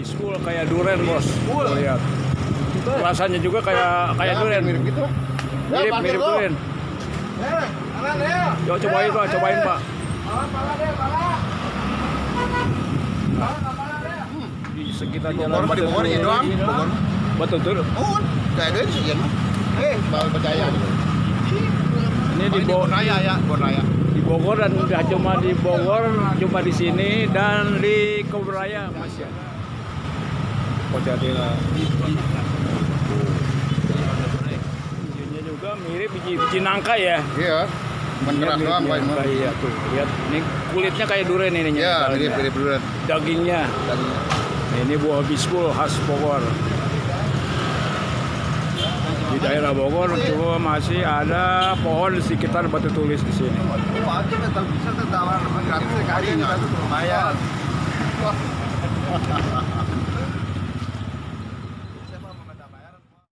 biskul kayak duren bos. Lihat. Rasanya juga kayak kayak duren. mirip gitu. Mirip mirip duren. Coba cobain pak, cobain pak. Di sekitar jalan Bogor, di Bogor ya doang. Bogor. Batu Tulis. Oh, kayak gitu sih. Eh, bawa percaya. Ini di Di Bogor. Bonraya ya, di Bogor dan nggak cuma di Bogor, cuma di sini dan di Kebraya masih ada. Kocatila. Bijinya juga mirip biji biji nangka ya. Iya. Cuman Ini keras doang, Pak. nangka, Iya tuh, lihat ini kulitnya kayak durian ininya. Iya, mirip mirip durian. Dagingnya. Ini buah biskul khas Bogor. Daerah Bogor juga masih ada pohon di sekitar batu tulis di sini. bisa